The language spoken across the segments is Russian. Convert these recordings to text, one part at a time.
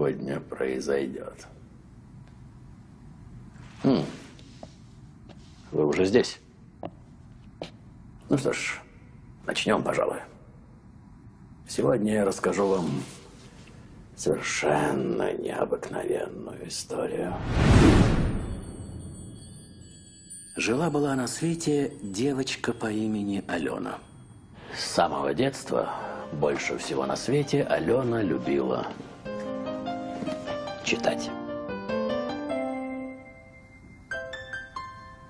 сегодня произойдет. Хм. Вы уже здесь? Ну что ж, начнем, пожалуй. Сегодня я расскажу вам совершенно необыкновенную историю. Жила-была на свете девочка по имени Алена. С самого детства больше всего на свете Алена любила читать.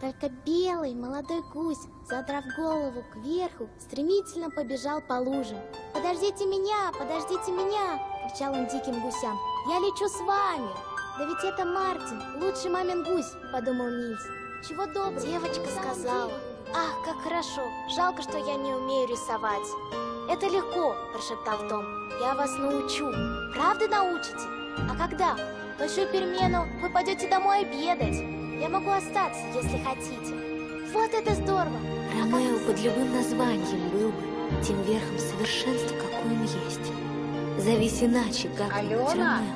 Только белый молодой гусь, задрав голову кверху, стремительно побежал по луже. «Подождите меня! Подождите меня!» — кричал он диким гусям. «Я лечу с вами!» «Да ведь это Мартин, лучший мамин гусь!» — подумал Нильс. «Чего доброго!» Девочка сказала. «Ах, как хорошо! Жалко, что я не умею рисовать!» «Это легко!» – прошептал Том. «Я вас научу! Правда научите? А когда? Большую перемену вы пойдете домой обедать!» Я могу остаться, если хотите. Вот это здорово! Ромео под любым названием был бы тем верхом совершенства, какой он есть. Зовись иначе, как-нибудь Ромео.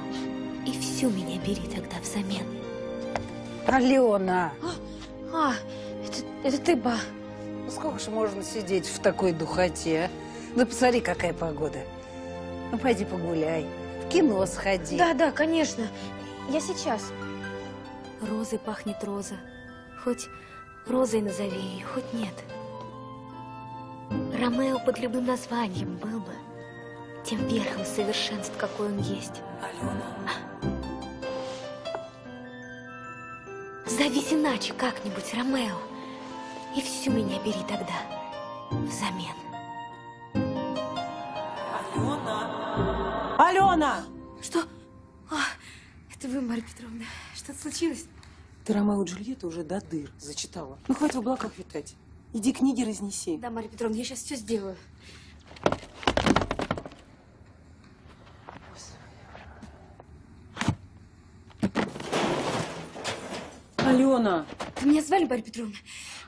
И всю меня бери тогда взамен. Алена! А, это, это ты, ба. Ну, сколько же можно сидеть в такой духоте? Ну, посмотри, какая погода. Ну, пойди погуляй, в кино сходи. Да, да, конечно. Я сейчас. Розой пахнет роза. Хоть розой назови ее, хоть нет. Ромео под любым названием был бы тем верхом совершенств, какой он есть. Алена. Зовись иначе как-нибудь, Ромео. И всю меня бери тогда взамен. Алена! Что? А, это вы, Марья Петровна. Что-то случилось? Ты Ромео и Джульетту уже до дыр зачитала. Ну, хватит в облаках витать. Иди книги разнеси. Да, Марья Петровна, я сейчас все сделаю. Алена! Вы меня звали, Марья Петровна?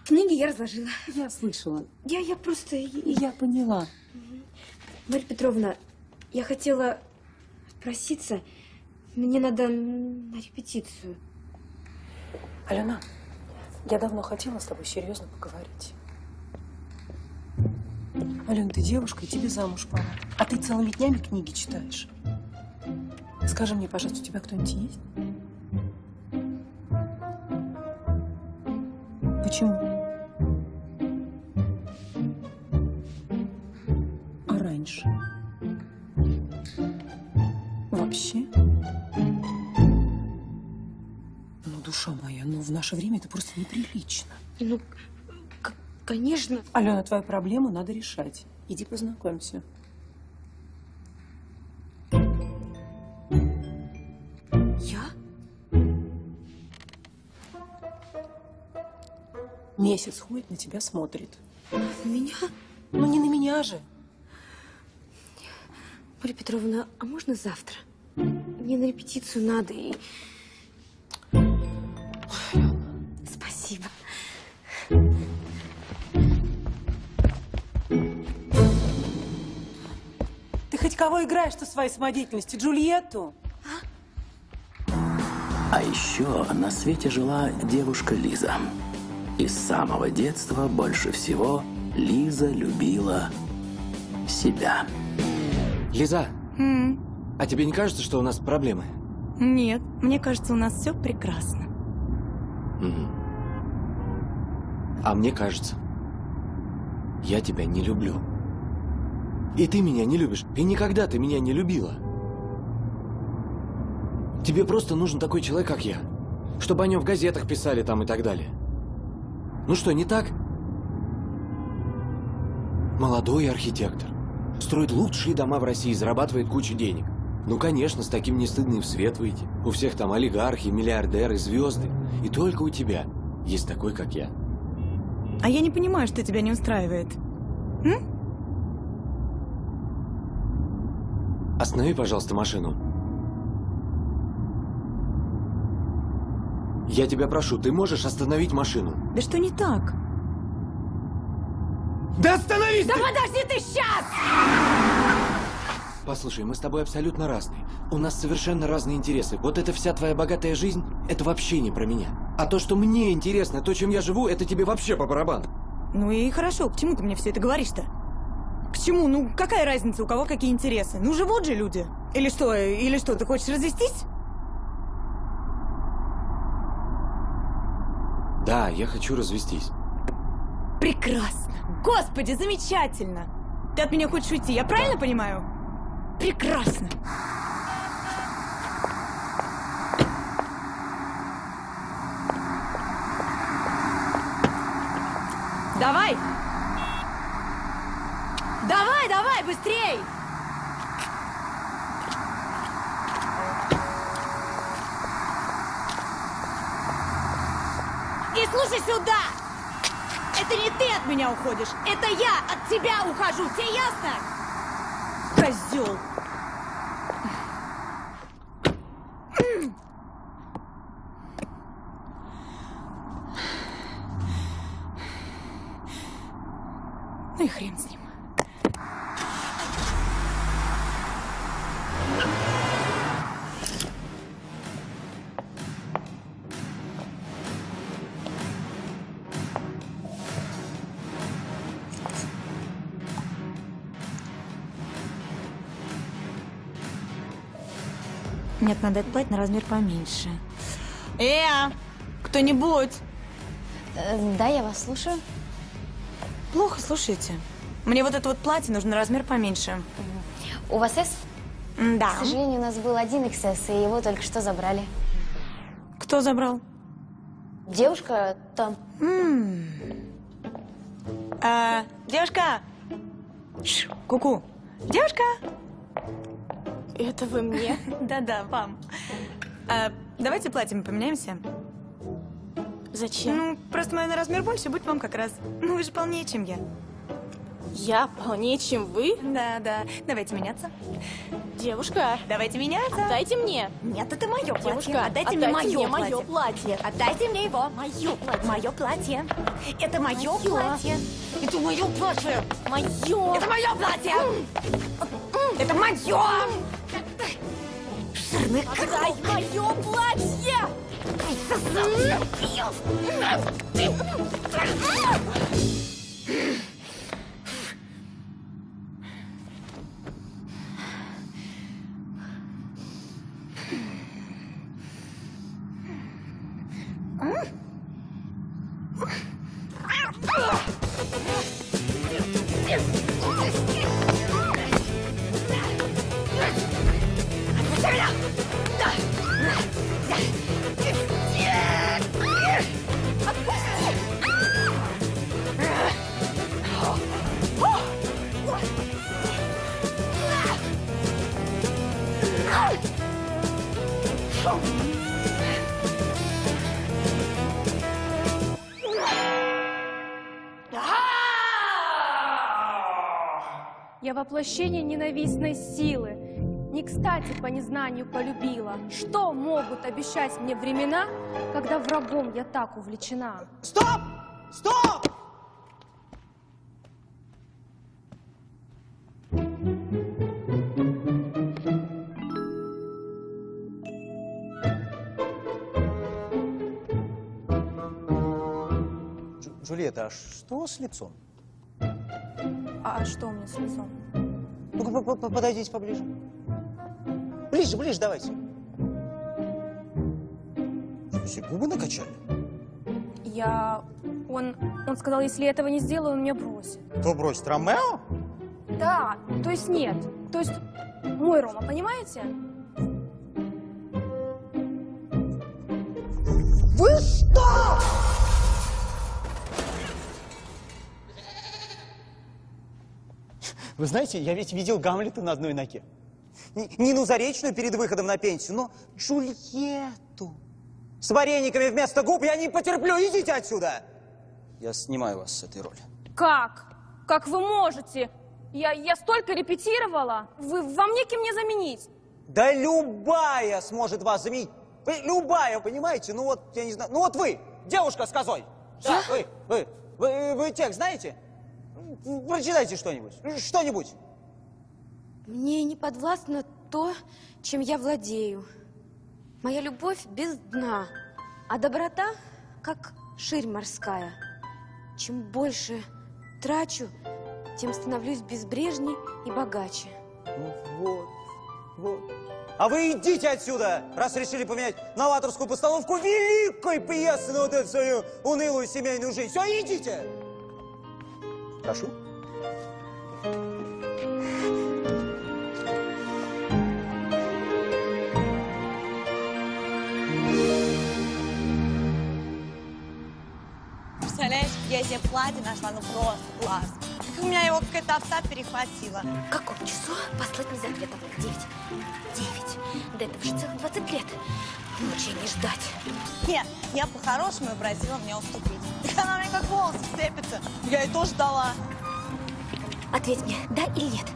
Книги я разложила. Я слышала. Я, я просто... Я поняла. Марья Петровна, я хотела проситься. Мне надо на репетицию. Алена, я давно хотела с тобой серьезно поговорить. Алена, ты девушка, и тебе замуж пора. А ты целыми днями книги читаешь. Скажи мне, пожалуйста, у тебя кто-нибудь есть? Почему? А раньше? Вообще? Ну, душа моя, ну в наше время это просто неприлично. Ну, конечно. Алена, твою проблему надо решать. Иди познакомься. Я? Месяц ходит, на тебя смотрит. На меня? Ну, не на меня же. Марья Петровна, а можно завтра? Мне на репетицию надо и... Спасибо. Ты хоть кого играешь что своей самодеятельности? Джульетту? А еще на свете жила девушка Лиза. И с самого детства больше всего Лиза любила себя. Лиза, а тебе не кажется, что у нас проблемы? Нет, мне кажется, у нас все прекрасно. Мгм. А мне кажется, я тебя не люблю. И ты меня не любишь. И никогда ты меня не любила. Тебе просто нужен такой человек, как я. Чтобы о нем в газетах писали там и так далее. Ну что, не так? Молодой архитектор. Строит лучшие дома в России, зарабатывает кучу денег. Ну, конечно, с таким не стыдно и в свет выйти. У всех там олигархи, миллиардеры, звезды. И только у тебя есть такой, как я. А я не понимаю, что тебя не устраивает. Останови, пожалуйста, машину. Я тебя прошу, ты можешь остановить машину? Да что не так? Да остановись! Да подожди ты сейчас! Послушай, мы с тобой абсолютно разные. У нас совершенно разные интересы. Вот эта вся твоя богатая жизнь, это вообще не про меня. А то, что мне интересно, то, чем я живу, это тебе вообще по барабану. Ну и хорошо, к чему ты мне все это говоришь-то? К чему? Ну, какая разница, у кого какие интересы? Ну, живут же люди. Или что, или что, ты хочешь развестись? Да, я хочу развестись. Прекрасно. Господи, замечательно. Ты от меня хочешь уйти, я правильно понимаю? Прекрасно. Давай! Давай, давай, быстрей! И слушай сюда! Это не ты от меня уходишь, это я от тебя ухожу, тебе ясно? Козел! Надо дать платье на размер поменьше. Э, кто-нибудь! Э, да, я вас слушаю. Плохо слушайте. Мне вот это вот платье нужно на размер поменьше. У вас S? Да. К сожалению, у нас был один XS, и его только что забрали. Кто забрал? Девушка там. А, девушка! Ку-ку. Девушка! Это вы мне? Да-да, вам. А, давайте платьем поменяемся. Зачем? Ну, просто мой на размер больше, будет вам как раз. Ну, вы же полнее, чем я. Я полнее, чем вы? Да-да. Давайте меняться. Девушка, Давайте меняться. дайте мне. Нет, это мое платье. Девушка, отдайте, мне мое мое платье. платье. Отдайте мне его. Мое платье. Мое платье. Это мое Моё. платье. Это мое платье. Мое. Это мое платье. Это мое. Жирный Дай мое платье! Я воплощение ненавистной силы. Не кстати по незнанию полюбила. Что могут обещать мне времена, когда врагом я так увлечена? Стоп! Стоп! Дж- Джульетта, а что с лицом? А что у меня с лицом? Ну-ка, по- по- подойдите поближе. Ближе, ближе давайте. Что, все губы накачали? Я... Он... Он сказал, если я этого не сделаю, он меня бросит. Кто бросит? Ромео? Да, то есть нет. То есть мой Рома, понимаете? Вы что? Вы знаете, я ведь видел Гамлета на одной ноге. Нину Заречную перед выходом на пенсию, но Джульетту с варениками вместо губ я не потерплю. Идите отсюда! Я снимаю вас с этой роли. Как? Как вы можете? Я, я столько репетировала. Вы, вам неким мне заменить. Да любая сможет вас заменить. Вы любая, понимаете? Ну вот, я не знаю. Ну вот вы, девушка с козой. Да, вы, вы, вы, вы текст знаете? Прочитайте что-нибудь. Что-нибудь. Мне не подвластно то, чем я владею. Моя любовь без дна, а доброта как ширь морская. Чем больше трачу, тем становлюсь безбрежней и богаче. Ну вот, вот. А вы идите отсюда, раз решили поменять новаторскую постановку великой пьесы на вот эту свою унылую семейную жизнь. Все, идите. Прошу. Представляешь, я себе платье нашла, ну просто класс. У меня его какая-то овца перехватила. В каком часу послать мне за ответом? Девять. Девять. До этого же целых 20 лет. Мучений ждать. Нет, я по-хорошему и просила мне уступить. Так она мне как волосы цепится. Я ей тоже дала. Ответь мне, да или нет.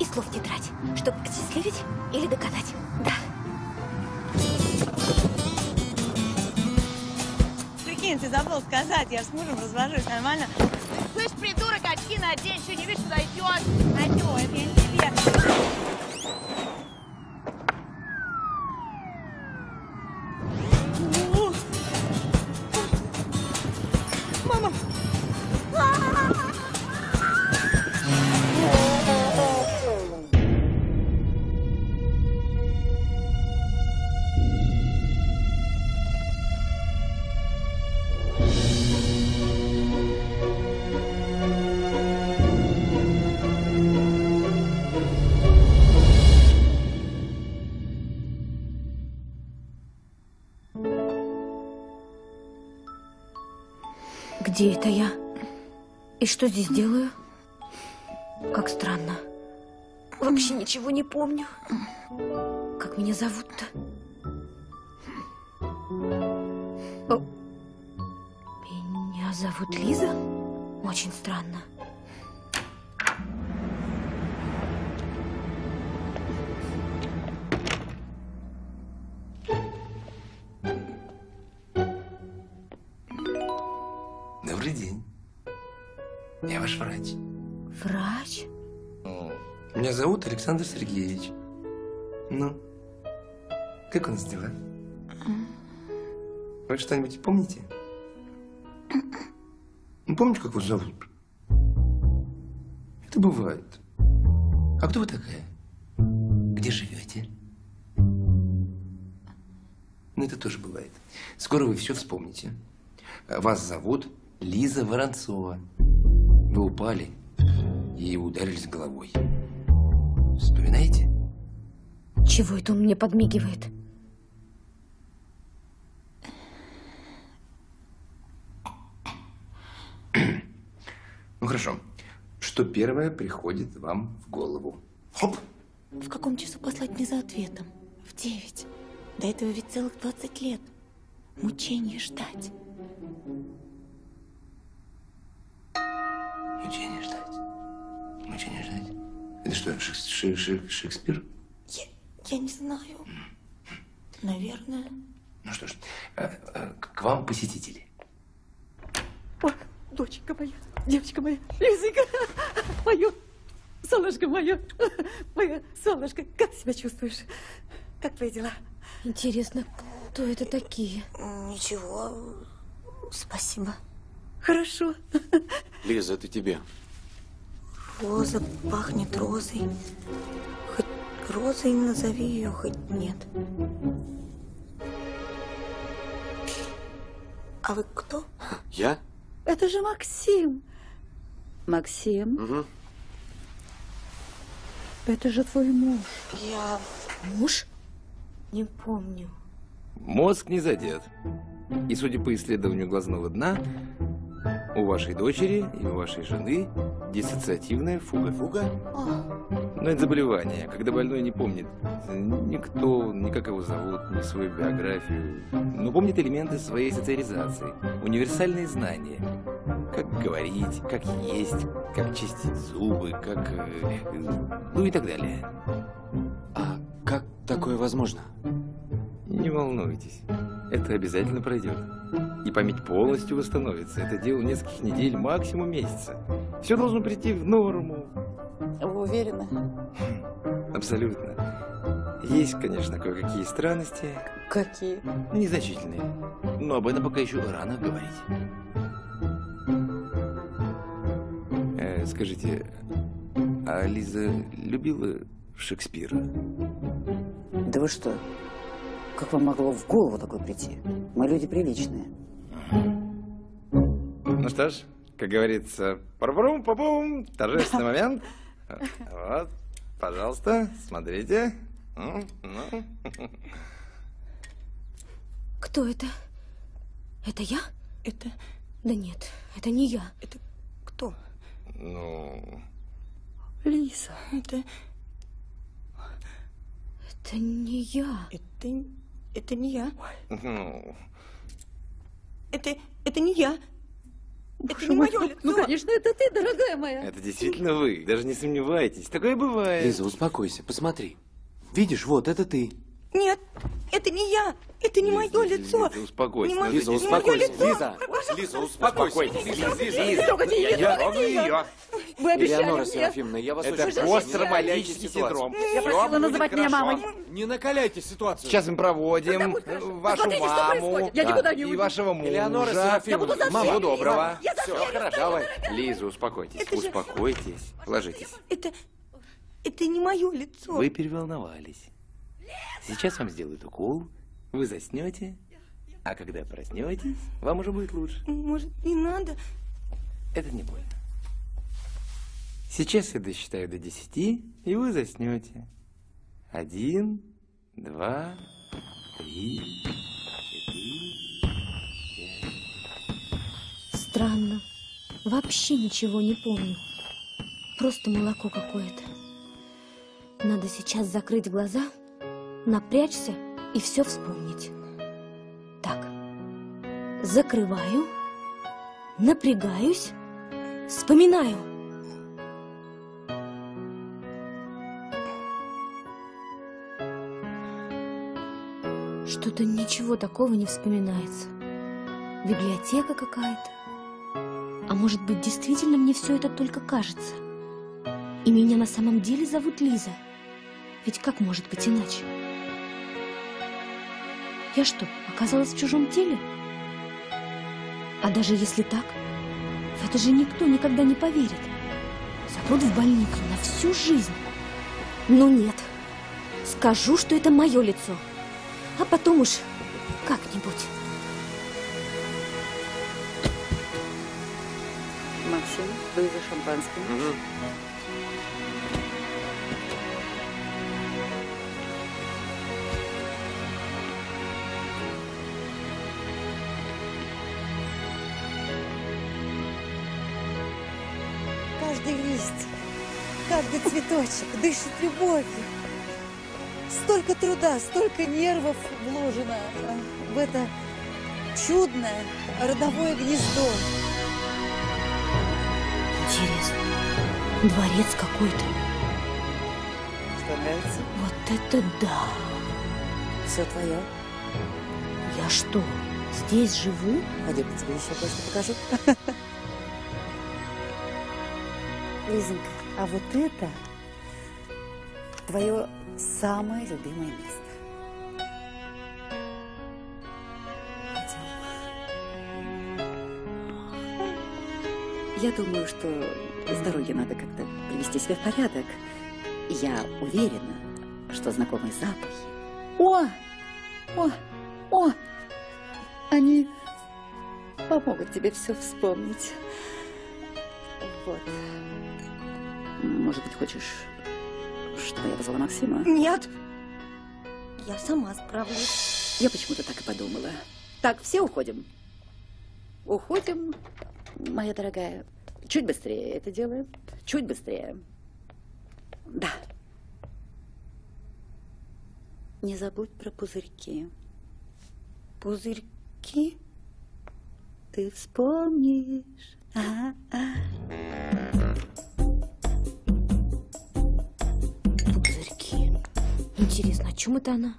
И слов не трать, чтобы осчастливить или доказать. Да. Прикинь, ты забыл сказать, я с мужем развожусь, нормально? Слышь, придурок, очки надень, что не видишь, куда идешь? Алло, это я тебе. Где это я? И что здесь делаю? Как странно. Вообще ничего не помню. Как меня зовут-то? Меня зовут Лиза? Очень странно. Александр Сергеевич. Ну, как у нас дела? Вы что-нибудь помните? Ну, помните, как вас зовут? Это бывает. А кто вы такая? Где живете? Ну, это тоже бывает. Скоро вы все вспомните. Вас зовут Лиза Воронцова. Вы упали и ударились головой. Вспоминаете? Чего это он мне подмигивает? Ну хорошо. Что первое приходит вам в голову? Хоп! В каком часу послать мне за ответом? В девять. До этого ведь целых двадцать лет. Мучение ждать. Мучение ждать. Мучение ждать. Это что, Шек- Шек- Шек- Шекспир? Я не знаю. Наверное. Ну что ж, э, э, к вам посетители. Ой, доченька моя, девочка моя, Лизонька, мое, солнышко мое, мое солнышко, как ты себя чувствуешь? Как твои дела? Интересно, кто это такие? Ничего, спасибо. Хорошо. Лиза, это тебе. Роза пахнет розой. Хоть розой назови ее, хоть нет. А вы кто? Я? Это же Максим. Максим, Угу. это же твой муж. Я... Муж? Не помню. Мозг не задет. И судя по исследованию глазного дна, у вашей дочери и у вашей жены диссоциативная фуга. Фуга? Но это заболевание, когда больной не помнит никто, ни как его зовут, ни свою биографию, но помнит элементы своей социализации, универсальные знания. Как говорить, как есть, как чистить зубы, как... э, ну и так далее. А как такое возможно? Не волнуйтесь, это обязательно пройдет. И память полностью восстановится. Это дело нескольких недель, максимум месяца. Все должно прийти в норму. Вы уверены? Абсолютно. Есть, конечно, кое-какие странности. Какие? Незначительные. Но об этом пока еще рано говорить. Э, скажите, а Лиза любила Шекспира? Да вы что? Как вам могло в голову такое прийти? Мы люди приличные. Ну что ж, как говорится, парбрум папум торжественный момент. Вот, пожалуйста, смотрите. Ну. Кто это? Это я? Это... Да нет, это не я. Это кто? Ну, Лиза. Это... Это не я. Это... Это не я. ну, Это... Это не я. Это Боже не мой, мое ну, лицо. Ну, конечно, это ты, дорогая моя. это действительно вы. Даже не сомневайтесь. Такое бывает. Лиза, успокойся, посмотри. Видишь, вот это ты. Нет, это не я. Это не мое лицо. Лиза, успокойся. Не мое- Лиза, успокойся. Лиза, Лиза, успокойся. Лиза, Лиза. Не трогайте ее, Я трогайте трогаю ее. Вы обещали Элеонора мне. Серафимовна, я вас Это ситуацию. синдром. Я просила называть меня мамой. Не накаляйте ситуацию. Сейчас мы проводим вашу маму. Я да, никуда не и вашего мужа. Буду Серафимовна, Маму доброго. Все, хорошо, давай. Лиза, успокойтесь, успокойтесь. Ложитесь. Это... Это не мое лицо. Вы переволновались. Сейчас вам сделают укол, вы заснете, а когда проснетесь, вам уже будет лучше. Может, не надо? Это не больно. Сейчас я досчитаю до десяти, и вы заснете. Один, два, три, четыре. Странно. Вообще ничего не помню. Просто молоко какое-то. Надо сейчас закрыть глаза, напрячься и все вспомнить. Так. Закрываю. Напрягаюсь. Вспоминаю. Что-то ничего такого не вспоминается. Библиотека какая-то. А может быть, действительно мне все это только кажется? И меня на самом деле зовут Лиза? Ведь как может быть иначе? Я что, оказалась в чужом теле? А даже если так, в это же никто никогда не поверит. Запрут в больницу на всю жизнь. Ну нет, скажу, что это мое лицо. А потом уж как-нибудь. Максим, вы за шампанским? Каждый каждый цветочек дышит любовью. Столько труда, столько нервов вложено э, в это чудное родовое гнездо. Интересно, дворец какой-то. Что нравится? Вот это да! Все твое. Я что, здесь живу? Пойдем, я тебе еще кое-что покажу. Лизонька, а вот это твое самое любимое место. Я думаю, что здоровье надо как-то привести себя в порядок. Я уверена, что знакомые запахи. О! О! О! Они помогут тебе все вспомнить. Вот. Может быть, хочешь, чтобы я позвала Максима? Нет. Я сама справлюсь. Я почему-то так и подумала. Так, все уходим? Уходим, моя дорогая. Чуть быстрее это делаем. Чуть быстрее. Да. Не забудь про пузырьки. Пузырьки? Ты вспомнишь. А, а. Пузырьки. Интересно, о чем это она?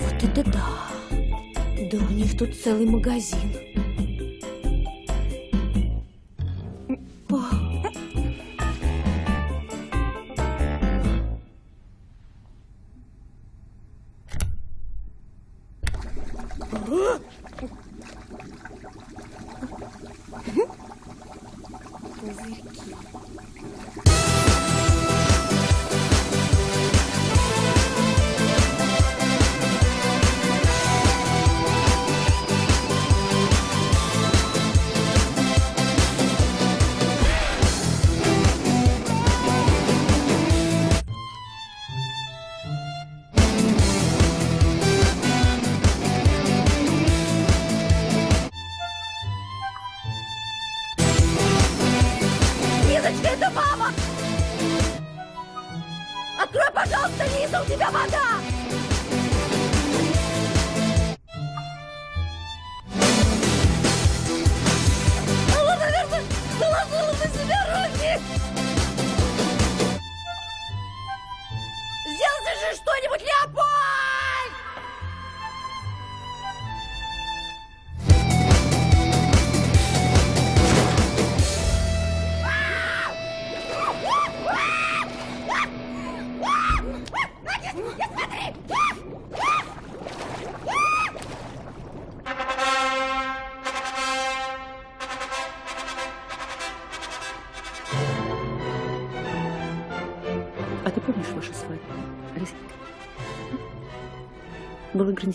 Вот это да! Да у них тут целый магазин.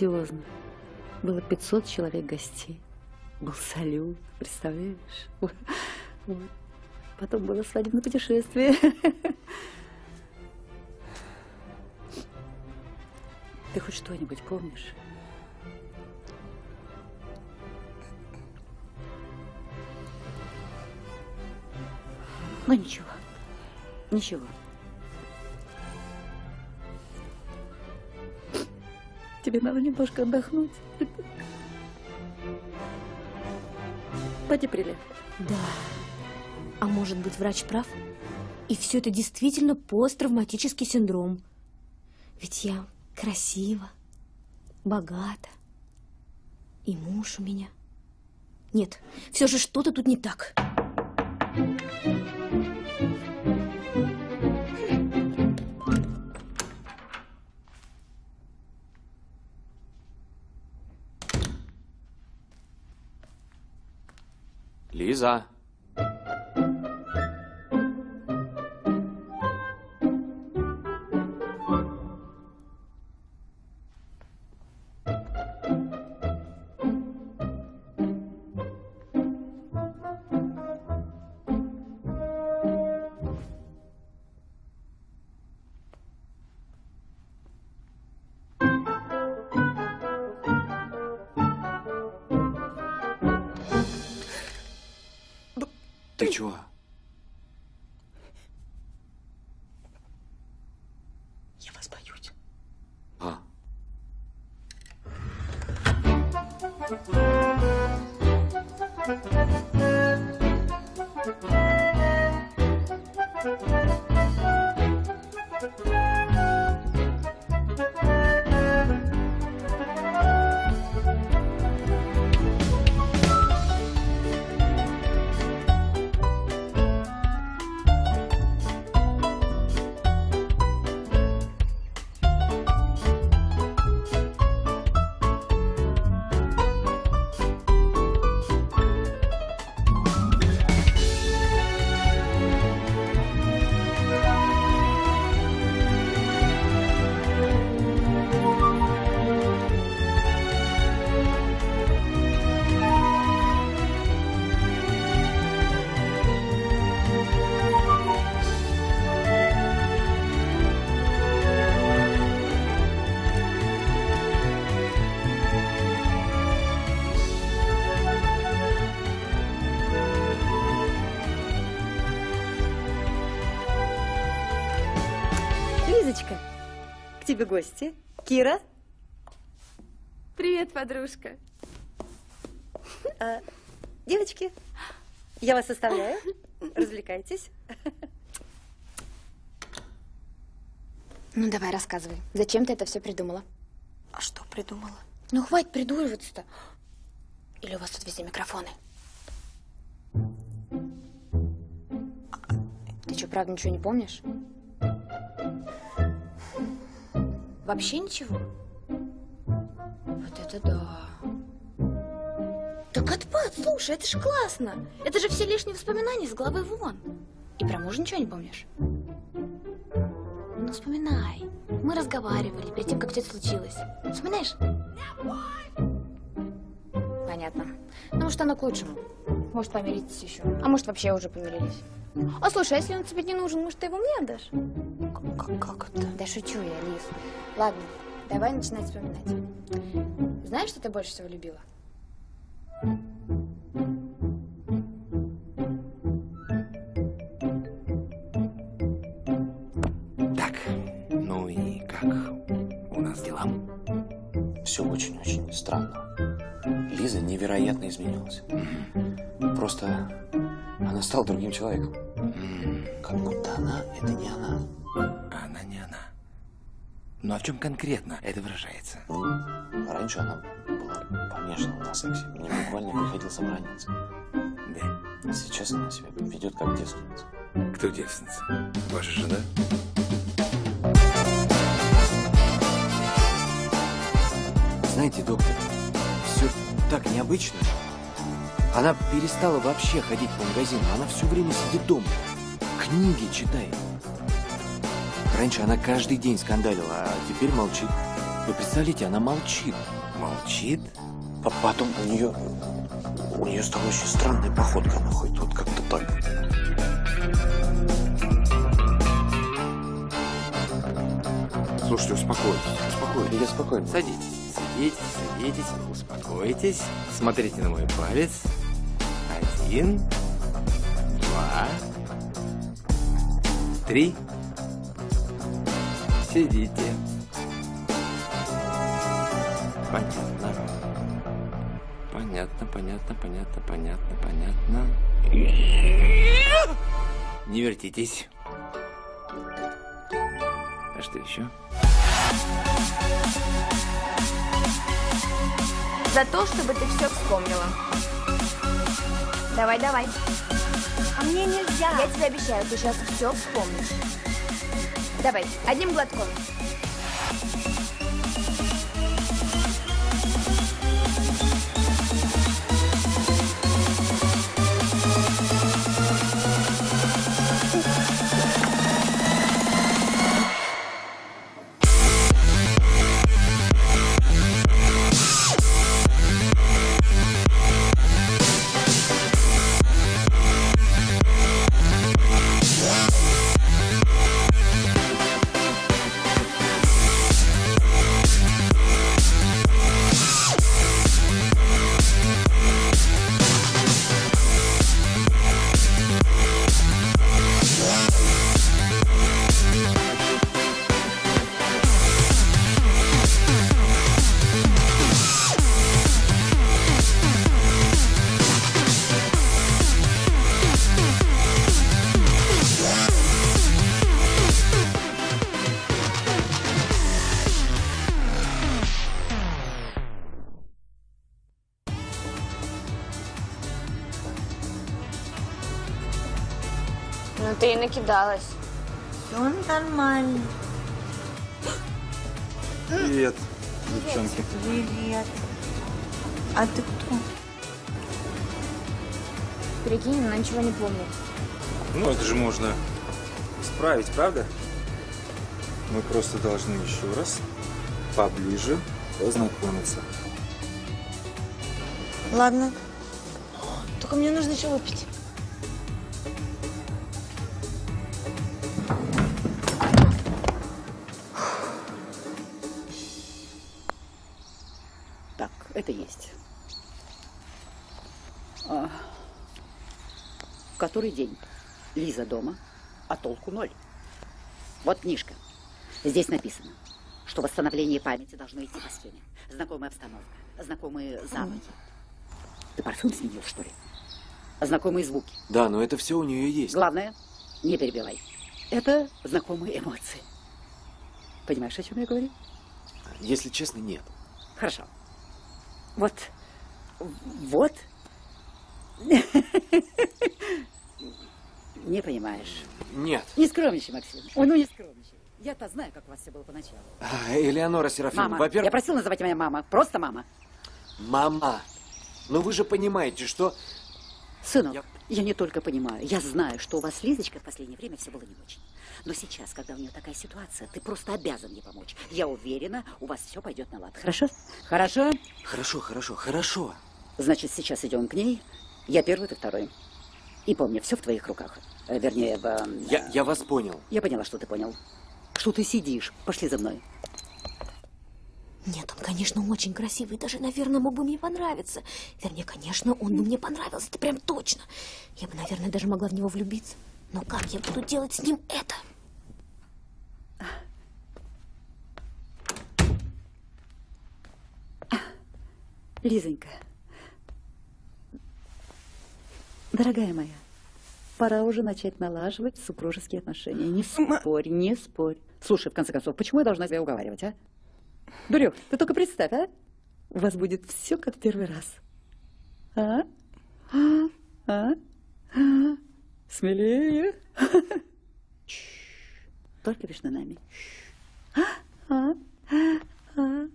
Грандиозно. Было 500 человек гостей. Был салют, представляешь? Вот. Потом было свадебное путешествие. Ты хоть что-нибудь помнишь? Ну ничего, ничего. Тебе надо немножко отдохнуть. Прилег. Да. А может быть, врач прав? И все это действительно посттравматический синдром. Ведь я красива, богата. И муж у меня. Нет, все же что-то тут не так. Лиза. Ты Thank you. К тебе гости. Кира. Привет, подружка. А, девочки, я вас оставляю. Развлекайтесь. Ну, давай, рассказывай. Зачем ты это все придумала? А что придумала. Ну, хватит придуриваться-то. Или у вас тут везде микрофоны? Ты что, правда ничего не помнишь? Вообще ничего? Вот это да. Так отпад, слушай, это же классно. Это же все лишние воспоминания с головы вон. И про мужа ничего не помнишь? Ну, вспоминай. Мы разговаривали перед тем, как все это случилось. Вспоминаешь? Понятно. Ну, может, оно к лучшему. Может, помиритесь еще. А может, вообще уже помирились. А слушай, а если он тебе не нужен, может, ты его мне отдашь? Как, как это? Да шучу я, Лиз. Ладно, давай начинать вспоминать. Знаешь, что ты больше всего любила? Так, ну и как у нас дела? Все очень-очень странно. Лиза невероятно изменилась. Просто она стала другим человеком. Как будто она — это не она. Ну а в чем конкретно это выражается? Ну, раньше она была помешана на сексе. Мне буквально приходился браниться. Да. Сейчас она себя ведет как девственница. Кто девственница? Ваша жена? Знаете, доктор, все так необычно. Она перестала вообще ходить по магазинам. Она все время сидит дома. Книги читает. Раньше она каждый день скандалила, а теперь молчит. Вы представляете, она молчит. Молчит? А потом у нее... У нее стала очень странная походка. Она ходит вот как-то так. Слушайте, успокойтесь, успокойтесь. Я спокойно. Садитесь, садитесь, садитесь, успокойтесь. Смотрите на мой палец. Один, два, три. Сидите. Понятно. Понятно, понятно, понятно, понятно, понятно. Не вертитесь. А что еще? За то, чтобы ты все вспомнила. Давай, давай. А мне нельзя. Я тебе обещаю, ты сейчас все вспомнишь. Давай, одним глотком. Ты и нормально. Привет, девчонки. Привет. А ты кто? Прикинь, она ничего не помнит. Ну, это же можно исправить, правда? Мы просто должны еще раз поближе познакомиться. Ладно. Только мне нужно еще выпить. Это есть. А, который день? Лиза дома, а толку ноль. Вот книжка. Здесь написано, что восстановление памяти должно идти по схеме. Знакомая обстановка, знакомые запахи. Ты парфюм сменил, что ли? Знакомые звуки. Да, но это все у нее есть. Главное, не перебивай. Это знакомые эмоции. Понимаешь, о чем я говорю? Если честно, нет. Хорошо. Вот, вот. Не понимаешь. Нет. Не скромничай, Максим. Ой, ну не скромничай. Я-то знаю, как у вас все было поначалу. А, Элеонора Серафимовна, во-первых... Я просила называть меня мама. Просто мама. Мама, ну вы же понимаете, что... Сынок, я... не только понимаю, я знаю, что у вас с Лизочкой в последнее время все было не очень. Но сейчас, когда у нее такая ситуация, ты просто обязан ей помочь. Я уверена, у вас все пойдет на лад. Хорошо? Хорошо? Хорошо, хорошо, хорошо. Значит, сейчас идем к ней. Я первый, ты второй. И помни, все в твоих руках. Э, Вернее, в... э, Я, я вас понял. Я поняла, что ты понял. Что ты сидишь. Пошли за мной. Нет, он, конечно, очень красивый, даже, наверное, мог бы мне понравиться. Вернее, конечно, он бы мне понравился, это прям точно. Я бы, наверное, даже могла в него влюбиться. Но как я буду делать с ним это? Лизонька, дорогая моя, пора уже начать налаживать супружеские отношения. Не спорь, не спорь. Слушай, в конце концов, почему я должна тебя уговаривать, а? Дурек, ты только представь, а? У вас будет все как первый раз. А? А? А? а? Смелее. Только между нами. А? А? А?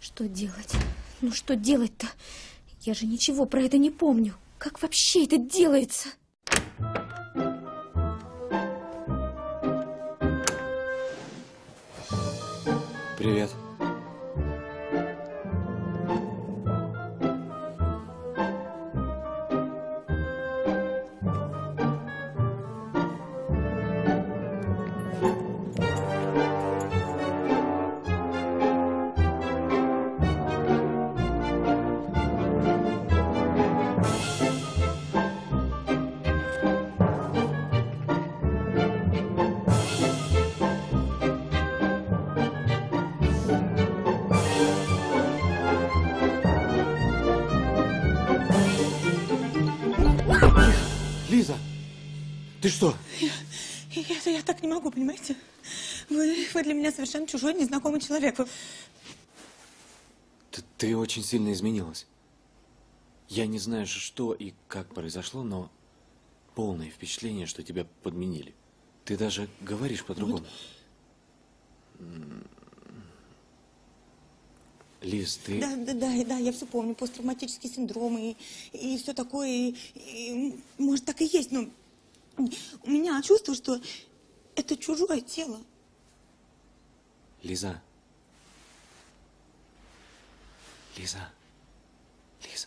Что делать? Ну что делать-то? Я же ничего про это не помню. Как вообще это делается? Привет. Ты что? Я, я, я так не могу, понимаете? Вы, вы для меня совершенно чужой, незнакомый человек. Вы... Ты, ты очень сильно изменилась. Я не знаю, что и как произошло, но полное впечатление, что тебя подменили. Ты даже говоришь по-другому. М. Лиз, ты... Да, да, да, да, я все помню. Посттравматический синдром и, и все такое. И, и, может, так и есть, но у меня чувство, что это чужое тело. Лиза. Лиза. Лиза.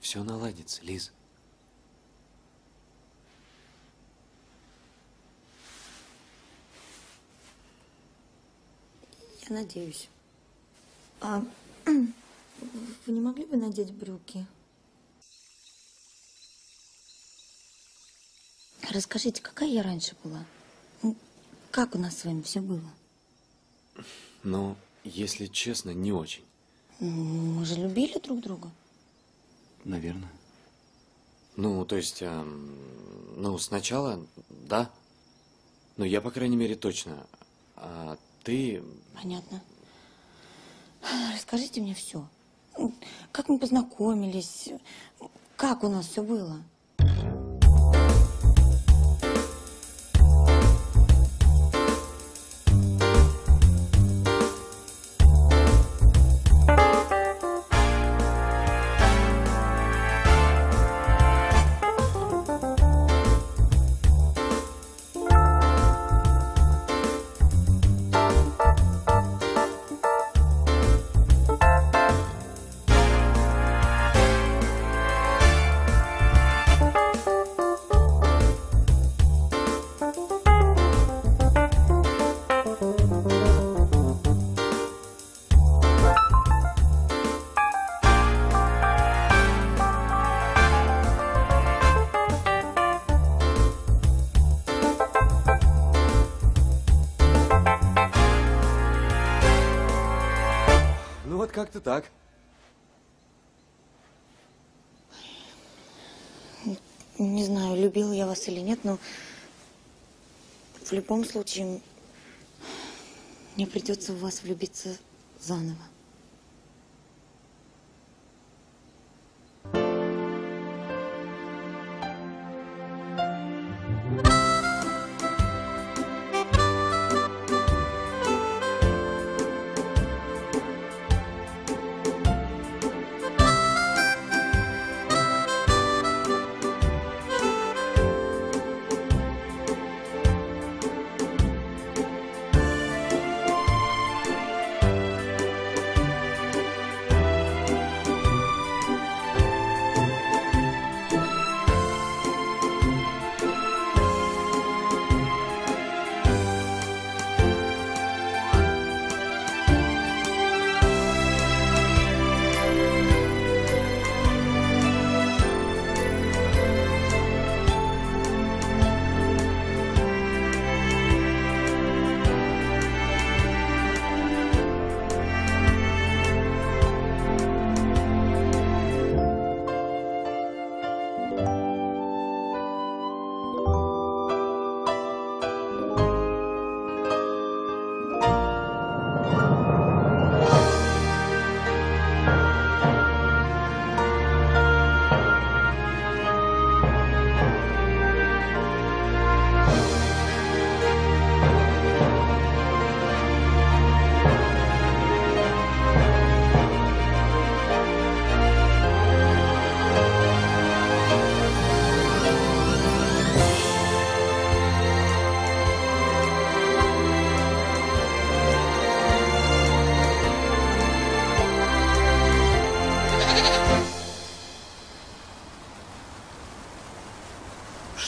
Все наладится, Лиз. Я надеюсь. А вы не могли бы надеть брюки? Расскажите, какая я раньше была? Ну, Как у нас с вами все было? Ну, если честно, не очень. Мы же любили друг друга. Наверное. Ну, то есть, эм, ну, сначала, да. Ну, я, по крайней мере, точно. А ты... Понятно. Расскажите мне все. Как мы познакомились? Как у нас все было? Как-то так. Не знаю, любила я вас или нет, но в любом случае Мне придется в вас влюбиться заново.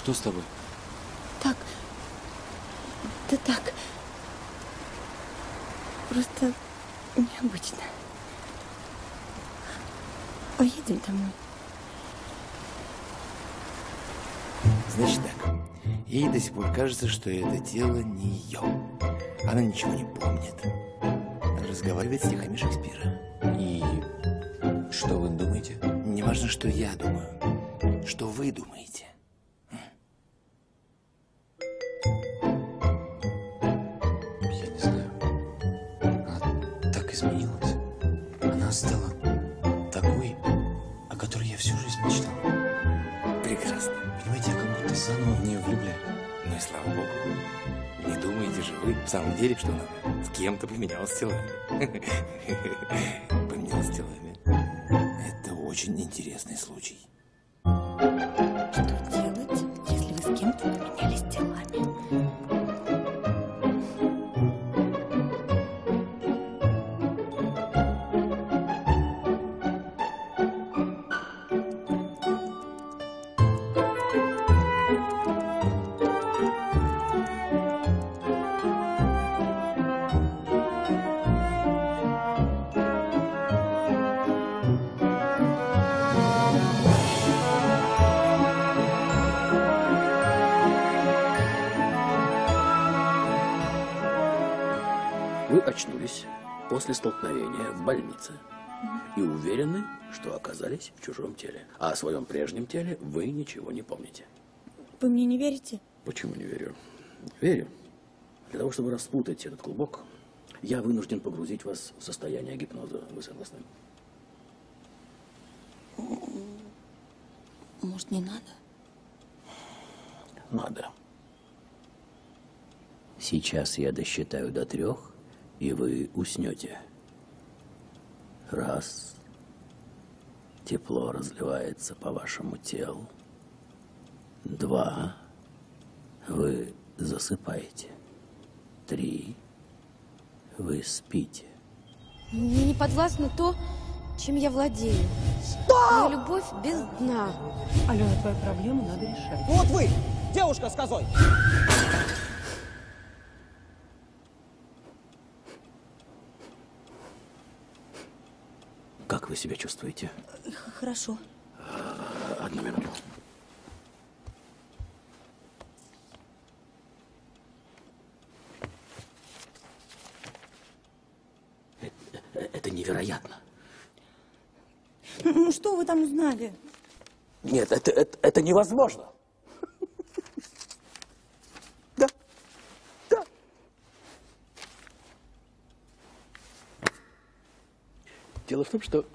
Что с тобой? Так. Да так. Просто необычно. Поедем домой. Значит так, ей до сих пор кажется, что это тело не ее. Она ничего не помнит. Разговаривает стихами Шекспира. И что вы думаете? Не важно, что я думаю. Что вы думаете? Слава богу. Не думаете же вы в самом деле, что она с кем-то поменялась телами? Поменялась телами. Это очень интересный случай. Очнулись после столкновения в больнице и уверены, что оказались в чужом теле. А о своем прежнем теле вы ничего не помните. Вы мне не верите? Почему не верю? Верю. Для того, чтобы распутать этот клубок, я вынужден погрузить вас в состояние гипноза. Вы согласны? Может, не надо? Надо. Сейчас я досчитаю до трех, и вы уснете. Раз. Тепло разливается по вашему телу. Два. Вы засыпаете. Три. Вы спите. Мне не подвластно то, чем я владею. Моя любовь без дна. Алена, твою проблему надо решать. Вот вы, девушка с козой. Как вы себя чувствуете? Хорошо. Одну минуту. Э- э- Это невероятно. Ну что вы там узнали? Нет, это, это, это невозможно. Да. Да. Дело в том, что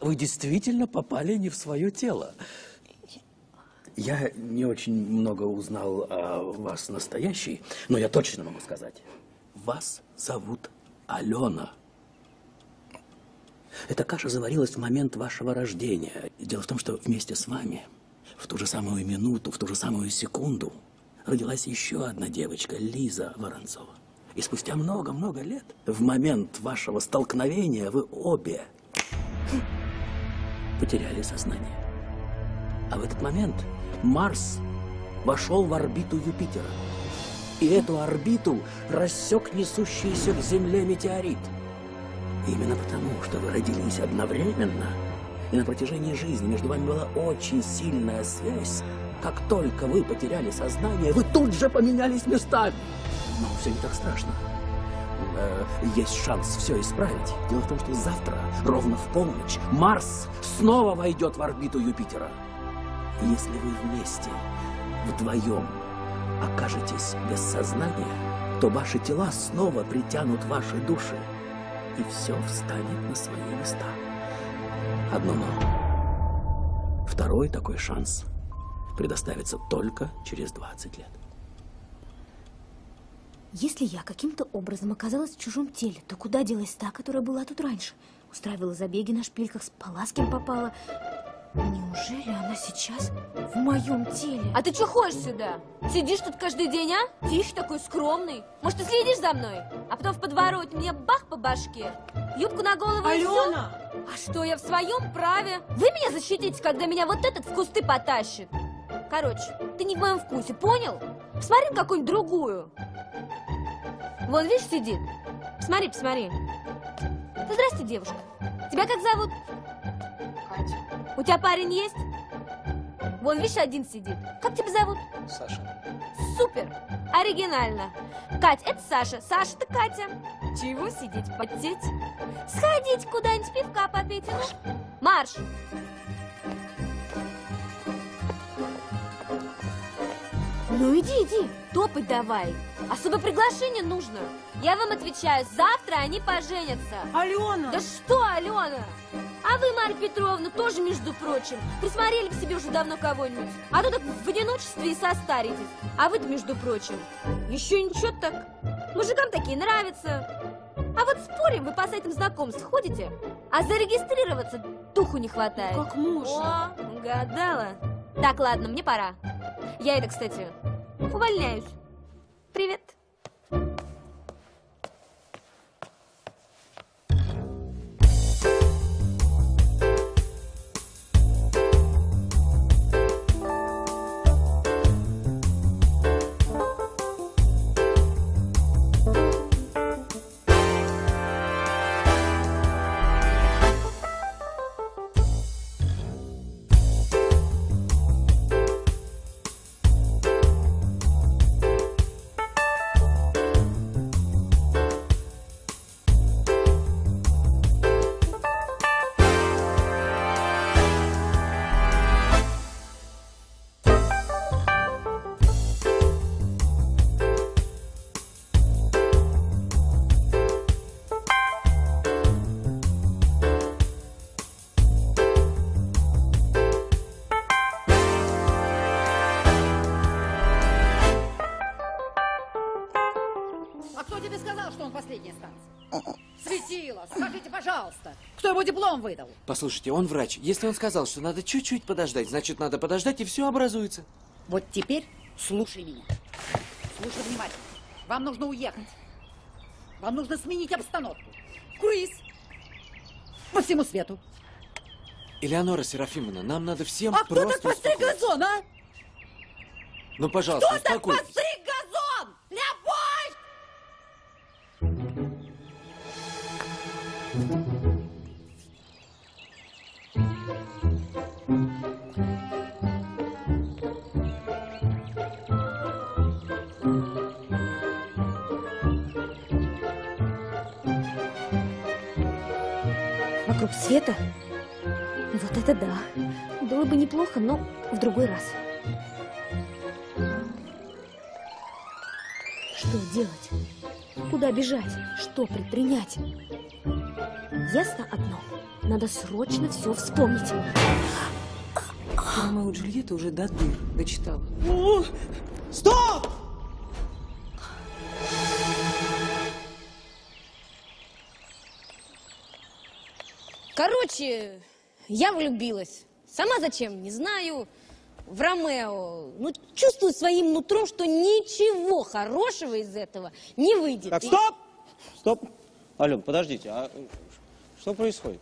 вы действительно попали не в свое тело. Я не очень много узнал о вас настоящей, но я точно могу сказать. Вас зовут Алена. Эта каша заварилась в момент вашего рождения. Дело в том, что вместе с вами в ту же самую минуту, в ту же самую секунду родилась еще одна девочка, Лиза Воронцова. И спустя много-много лет, в момент вашего столкновения, вы обе потеряли сознание. А в этот момент Марс вошел в орбиту Юпитера. И эту орбиту рассек несущийся к Земле метеорит. Именно потому, что вы родились одновременно, и на протяжении жизни между вами была очень сильная связь, как только вы потеряли сознание, вы тут же поменялись местами. Но все не так страшно. Э, Есть шанс все исправить. Дело в том, что завтра, ровно в полночь, Марс снова войдет в орбиту Юпитера. Если вы вместе, вдвоем, окажетесь без сознания, то ваши тела снова притянут ваши души, и все встанет на свои места. Одно но. Второй такой шанс предоставится только через 20 лет. Если я каким-то образом оказалась в чужом теле, то куда делась та, которая была тут раньше? Устраивала забеги на шпильках, спала с кем попала. Неужели она сейчас в моем теле? А ты что ходишь сюда? Сидишь тут каждый день, а? Тихий такой, скромный. Может, ты следишь за мной? А потом в подворот мне бах по башке. Юбку на голову и? Алена! А что, я в своем праве? Вы меня защитите, когда меня вот этот в кусты потащит. Короче, ты не в моем вкусе, понял? Посмотри на какую-нибудь другую. Вон, видишь, сидит. Посмотри, посмотри. Да здрасте, девушка. Тебя как зовут? Катя. У тебя парень есть? Вон, видишь, один сидит. Как тебя зовут? Саша. Супер! Оригинально. Кать, это Саша. Саша-то Катя. Чего сидеть, потеть? Сходить куда-нибудь пивка попить, ну? Марш! Ну иди, иди, топать давай. Особо приглашение нужно. Я вам отвечаю, завтра они поженятся. Алена! Да что, Алена? А вы, Марья Петровна, тоже, между прочим, присмотрели к себе уже давно кого-нибудь. А то так в одиночестве и состаритесь. А вы-то, между прочим, еще ничего так. Мужикам такие нравятся. А вот спорим, вы по сайтам знакомств ходите, а зарегистрироваться духу не хватает. Как можно? О, угадала. Так, ладно, мне пора. Я это, кстати, увольняюсь. Привет. Ему диплом выдал? Послушайте, он врач. Если он сказал, что надо чуть-чуть подождать, значит, надо подождать, и все образуется. Вот теперь слушай меня. Слушай внимательно. Вам нужно уехать. Вам нужно сменить обстановку. Круиз. По всему свету. Элеонора Серафимовна, нам надо всем а кто просто... так постриг газон, а? Ну, пожалуйста, кто так успокойтесь. Света? Вот это да. Было бы неплохо, но в другой раз. Что делать? Куда бежать? Что предпринять? Ясно одно. Надо срочно все вспомнить. Ромео и Джульетта уже до дыр дочитала. Стоп! Короче, я влюбилась. Сама зачем, не знаю. В Ромео. Ну, чувствую своим нутром, что ничего хорошего из этого не выйдет. Так, И- стоп! Стоп! Ален, подождите, а что происходит?